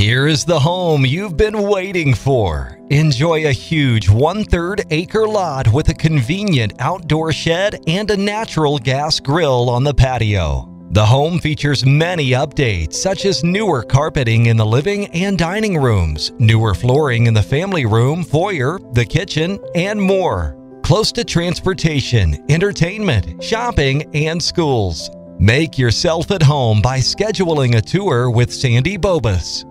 Here is the home you've been waiting for. Enjoy a huge one third acre lot with a convenient outdoor shed and a natural gas grill on the patio. The home features many updates, such as newer carpeting in the living and dining rooms, newer flooring in the family room, foyer, the kitchen, and more. Close to transportation, entertainment, shopping, and schools. Make yourself at home by scheduling a tour with Sandie Bobus.